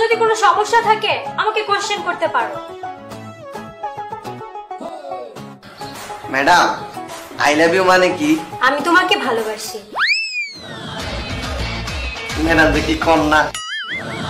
যদি কোনো সমস্যা থাকে আমাকে কোশ্চেন করতে পারো। ম্যাডাম আই লাভ ইউ মানে কি? আমি তোমাকে ভালোবাসি। ম্যাডাম দেখি কন্যা लगे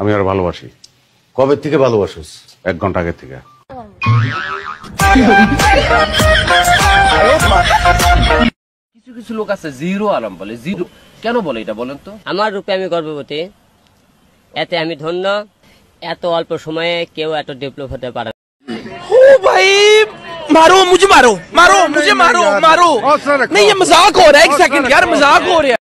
আমি আর ভালোবাসি কবে থেকে ভালোবাসিস এক ঘন্টা আগে থেকে কিছু কিছু লোক আছে জিরো আরাম বলে জিরো কেন বলে এটা বলেন তো আমার রূপে আমি গর্ভবতী এতে আমি ধন্য এত অল্প সময়ে কেউ এত ডেভেলপ হতে পারে না। ओ भाई मारो मुझे मारो मारो मुझे मारो मारो नहीं ये मजाक हो रहा है एक सेकंड यार मजाक हो रहा है